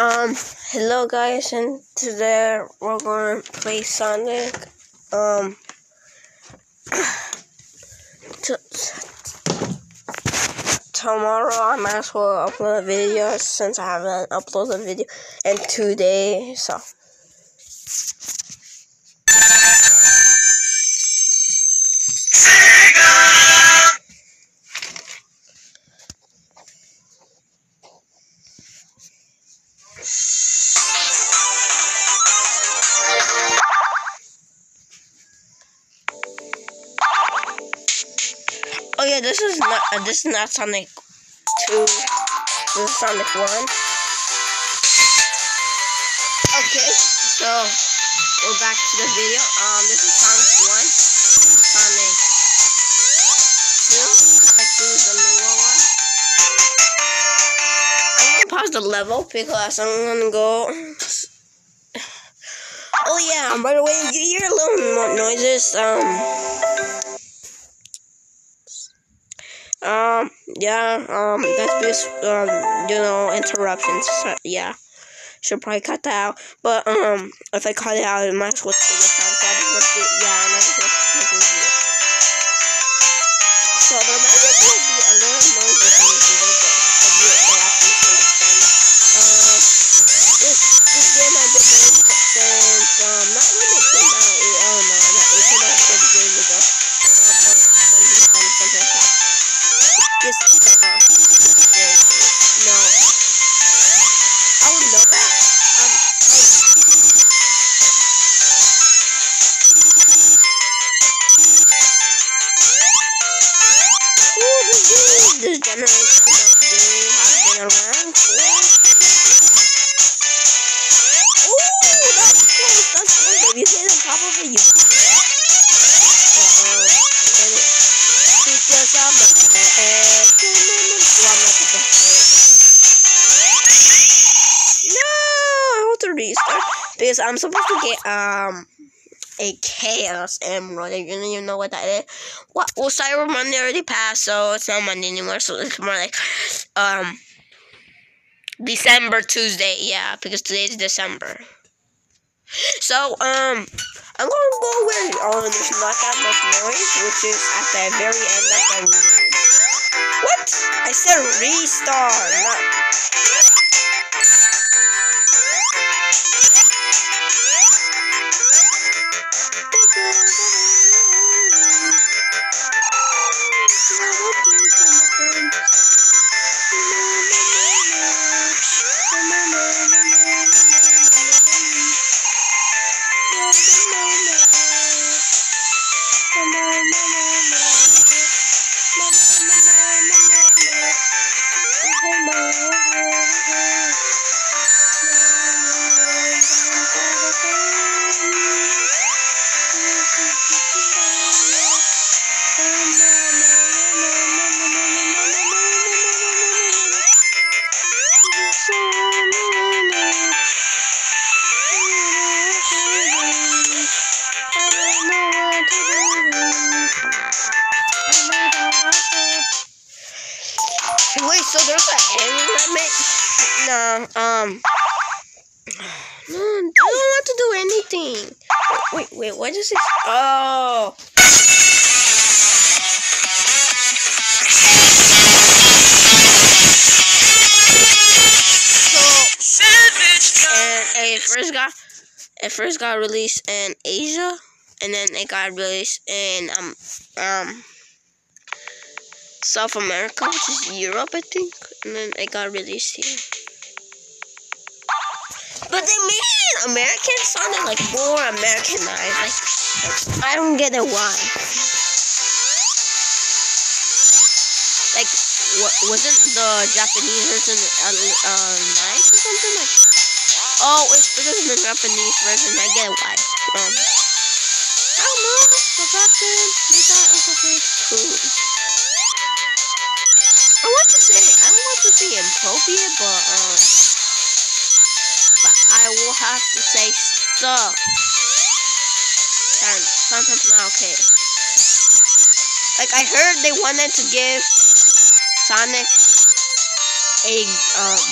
Um, hello guys, and today we're going to play Sonic. Um, tomorrow I might as well upload a video since I haven't uploaded a video in two days. So. This is not uh, this is not Sonic two. This is Sonic one. Okay, so we're back to the video. Um, this is Sonic one. Sonic two. Sonic two is the newer one. I'm gonna pause the level because I'm gonna go. Oh yeah, by the way, you hear a little noises. Um. Um, yeah, um, that's just, um, you know, interruptions. So, yeah, should probably cut that out. But, um, if I cut it out, it might to, yeah, because I'm supposed to get um a chaos emerald. You don't even know what that is. What? Well, Cyber Monday already passed, so it's not Monday anymore. So it's more like um December Tuesday. Yeah, because today's December. So um. I'm gonna go where oh, there's not that much noise, which is at the very end of the. What? I said restart, not. Wait, so there's an end limit? No, um. No, I don't want to do anything. Wait, wait, what is it? Oh. So, and it first got, it first got released in Asia, and then it got released in um um South America, which is Europe, I think, and then it got released here. But they made it American sounded like more Americanized. Like, I don't get it why. Like, what wasn't the Japanese version uh, uh nice or something like? Oh, it's because the Japanese version. I get why. Um, I don't know. Then, they thought it was. Want to say appropriate, but um, but I will have to say stuff. And sometimes not okay. Like I heard they wanted to give Sonic a um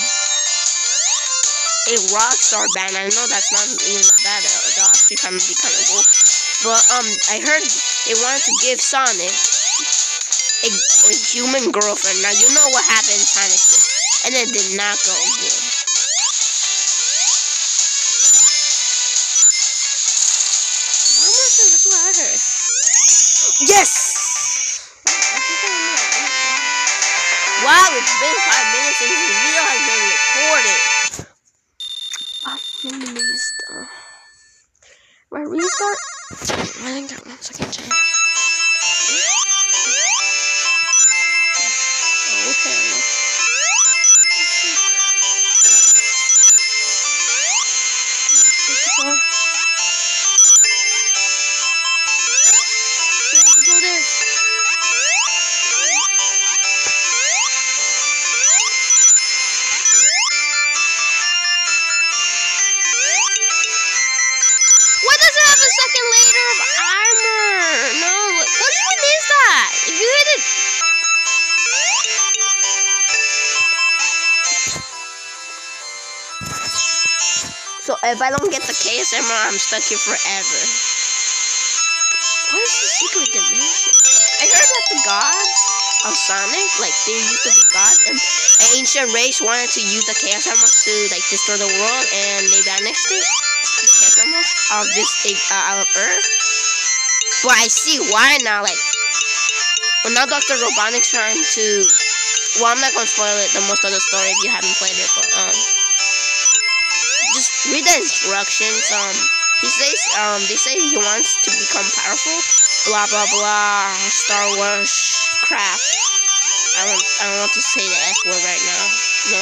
a rock star band. I know that's not even that bad. They'll actually kind of be kind of cool. But um, I heard they wanted to give Sonic a, a human girlfriend. Now you know what happened Sonic, and it did not go good. That's what I heard. Yes! Wow, it's been five minutes since the video has been recorded. Five minutes. Uh, right, restart? I think that one second change. If I don't get the chaos emerald, I'm stuck here forever. What is the secret dimension? I heard that the gods of Sonic, like they used to be gods, and an ancient race wanted to use the chaos emerald to like destroy the world, and they banished it, the chaos emerald of this uh, of Earth. But I see why now. Like, well, now Dr. Robotnik's trying to. Well, I'm not gonna spoil it. The most of the story if you haven't played it, but um read the instructions. Um, he says, um, they say he wants to become powerful. Blah blah blah. Star Wars crap. I want, I don't want to say the F word right now. No,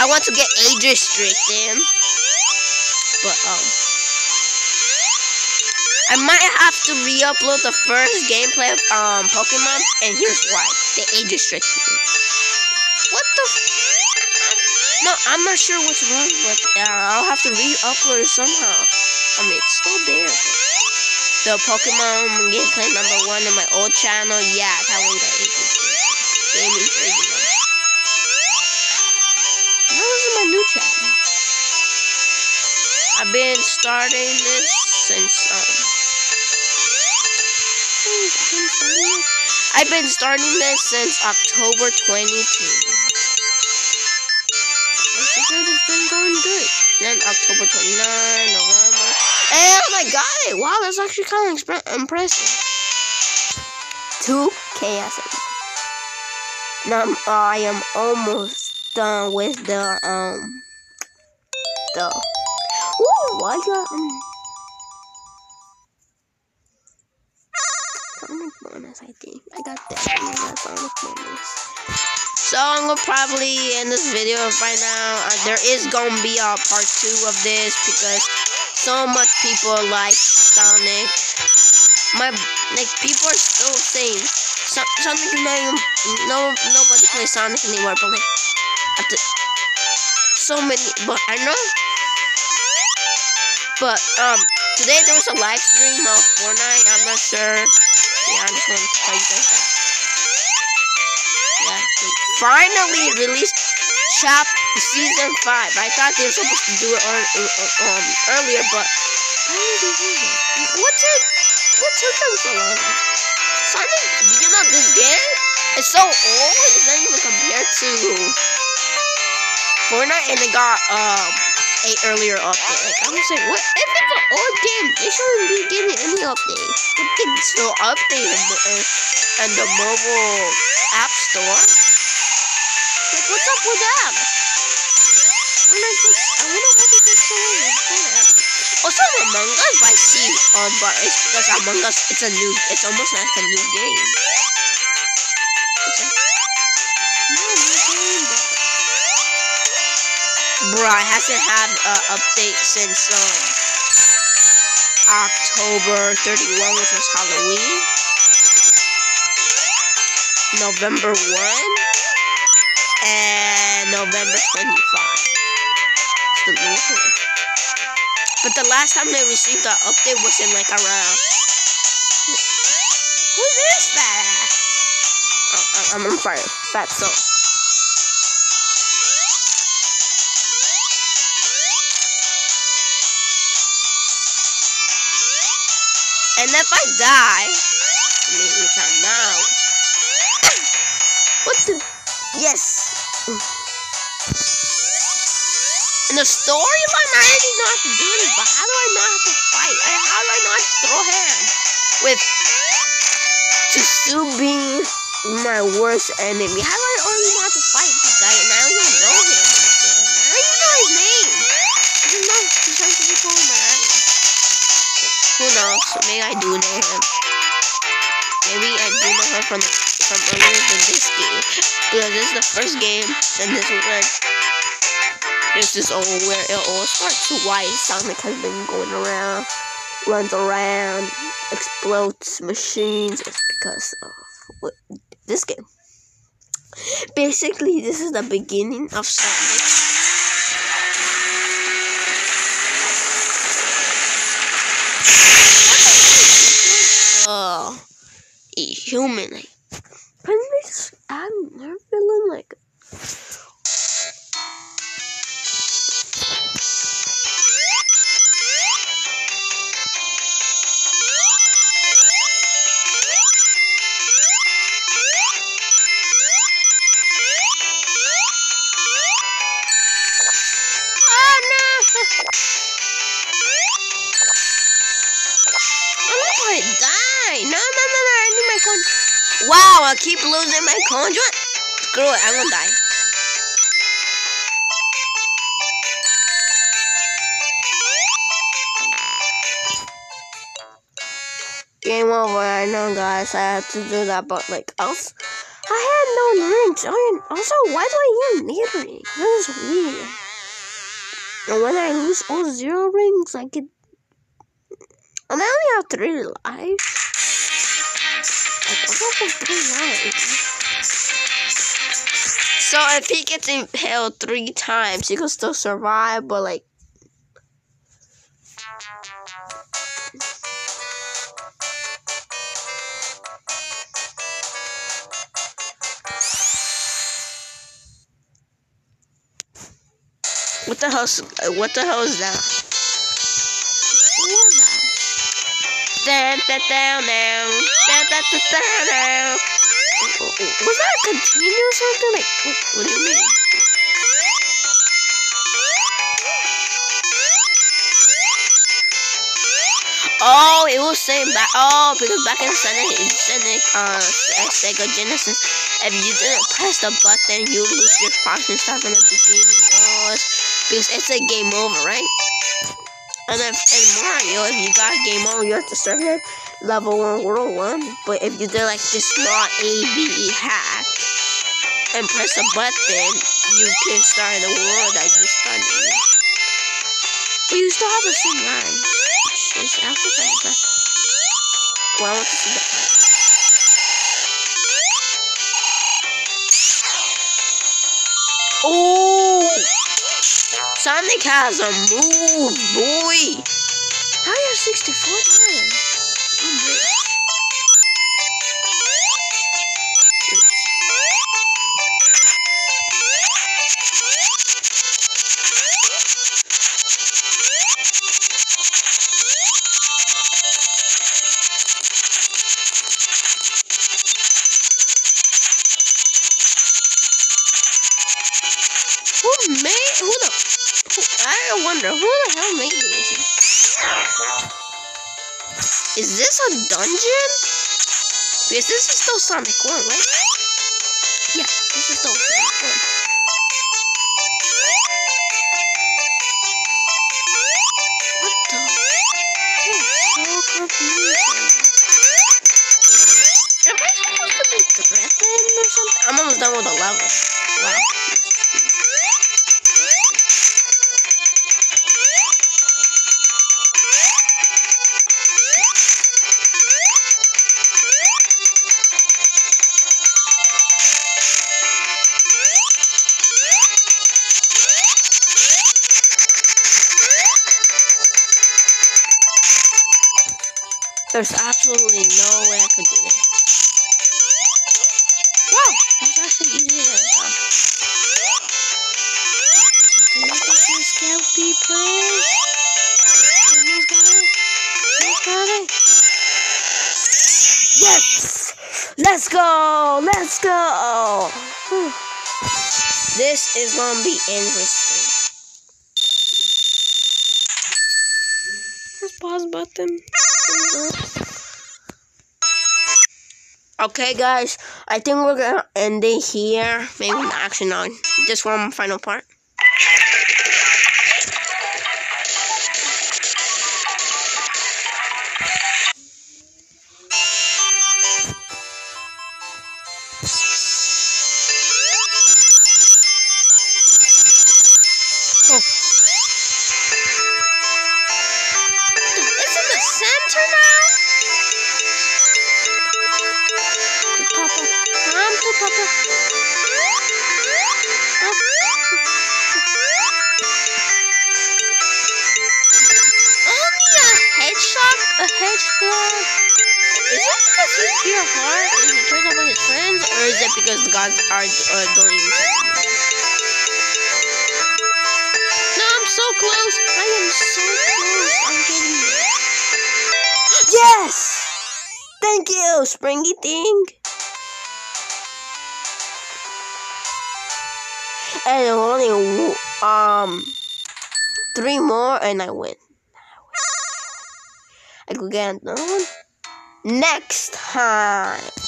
I want to get age restricted. But um, I might have to re-upload the first gameplay of um Pokemon, and here's why: they age restricted. What the? No, I'm not sure what's wrong, but I'll have to re-upload it somehow. I mean, it's still there. the Pokemon gameplay number one in my old channel, yeah, that one got 18. Gaming crazy man. That was in my new channel. I've been starting this since um. I've been starting this since October 22 good. It's been going good. Then October 29, November. And I got it. Wow, that's actually kind of impressive. 2 KSM. Now I am almost done with the, um, the, ooh, why got, um, Sonic bonus, I think. I got that. I got Sonic bonus. So I'm gonna probably end this video right now. Uh, there is gonna be a part two of this because so much people like Sonic. My like people are still saying so, Sonic not no nobody plays Sonic anymore, but like after so many but I know but um today there was a live stream of Fortnite, I'm not sure. Yeah, I just to tell you guys that finally released Chap Season 5. I thought they were supposed to do it on, um, earlier, but what took, what took them so long? Sonic, you know this game is so old? It's not even compared to Fortnite, and it got um a earlier update. Like I'm just saying, what if it's an old game? They shouldn't be getting any updates. But they still update and, and the mobile app store. What's up with that? I'm like, I wonder what so long. Also, Among Us by C, um, but it's because Among Us, it's a new, it's almost like a new game. It's a, no, new game, but... Bruh, it hasn't had an uh, update since, um, October 31, which was Halloween. November 1 and November 25. But the last time they received an update was in like around. Who's that? Oh, I'm, on fire. sorry, fat soul. And if I die, I mean, which I'm not. What the? Yes. In the story storyline, I already know how to do this, but how do I not have to fight? How do I not throw hands? With Tsubing, my worst enemy. How do I only know how to fight this guy and I don't even know him? I don't even know his name. I don't know. He's trying to be my. Who knows? Maybe I do know him. Maybe I do know him from the from earlier than this game. Because this is the first game, and this is where this is all where it all starts. Why Sonic has been going around, runs around, explodes machines. It's because of what, this game. Basically, this is the beginning of Sonic. Oh, a human. Couldn't they just? Like, Wow, I keep losing my. What? Screw it. I'm gonna die. Game over. I know, guys. I have to do that, but like, else, I had no rings. Also, why do I even need rings? That is weird. And when I lose all zero rings, I get. And I only have three lives. So if he gets impaled three times, he can still survive, but like. What the hell's what the hell is that? Was that a continuous or something? Like, what, what do you mean? Oh, it was saying back. Oh, because back in Sonic, Sonic, uh, Sega Genesis, if you didn't press the button, you lose your progress stuff in the beginning. Oh, it's, because it's a game over, right? And if in Mario, if you got game over, you have to start at level one, world one. But if you did like this small ABE hack and press a button, you can start the world that you started. But you still have the same line. Is Alpha Sonic Well, I want to see that. Oh! Sonic has a move, boy! How are you have 64 times? Dungeon? Because this is still Sonic One, right? There's absolutely no way I could do this. Wow, that's actually easier than I thought. Something like this, Scout B, please. Almost got it. Almost got it. Yes! Let's go! Let's go! This is gonna be interesting. Press pause button. Okay, guys, I think we're gonna end it here. Maybe not, actually not. Just one final part. It because the gods are uh, doing No, I'm so close. I am so close. I'm getting there. Yes! Thank you, springy thing. And only um three more, and I win. I could get another one next time.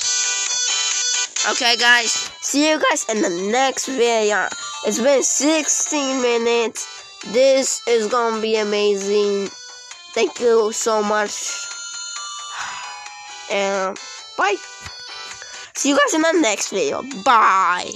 Okay, guys. See you guys in the next video. It's been 16 minutes. This is gonna be amazing. Thank you so much. And bye. See you guys in the next video. Bye.